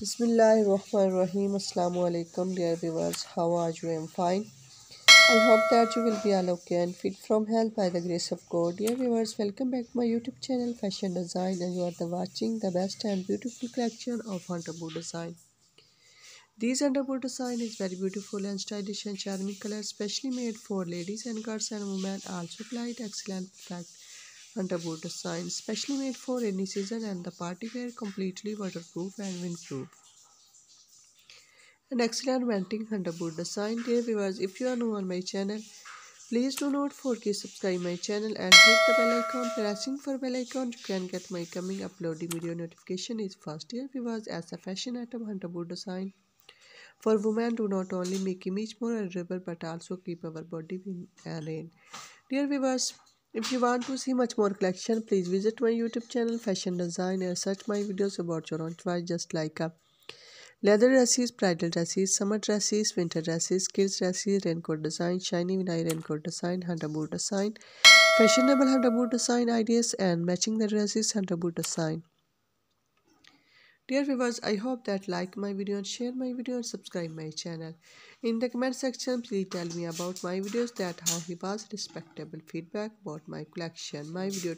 Bismillahirrahmanirrahim. Assalamu alaikum, dear viewers. How are you? I'm fine. I hope that you will be all okay and fit from health by the grace of God. Dear viewers, welcome back to my YouTube channel Fashion Design and you are the watching the best and beautiful collection of Hunterboot design. These Hunterboot design is very beautiful and stylish and charming color, specially made for ladies and girls and women. Also applied excellent perfect Hunterboot design, specially made for rainy season and the party wear, completely waterproof and windproof. An excellent renting Hunterboot design. Dear viewers, if you are new on my channel, please do not forget to subscribe my channel and hit the bell icon. Pressing for bell icon, you can get my coming uploading video notification is fast. Dear viewers, as a fashion item Hunterboot design for women do not only make image more adorable but also keep our body in rain. Dear viewers, if you want to see much more collection, please visit my YouTube channel Fashion Design and search my videos about your own choice just like a leather dresses, bridal dresses, summer dresses, winter dresses, kids dresses, raincoat design, shiny vinyl raincoat design, hunter boot design, fashionable hunter boot design ideas and matching the dresses hunter boot design. Dear viewers, I hope that like my video and share my video and subscribe my channel. In the comment section, please tell me about my videos that how he was respectable feedback about my collection. My video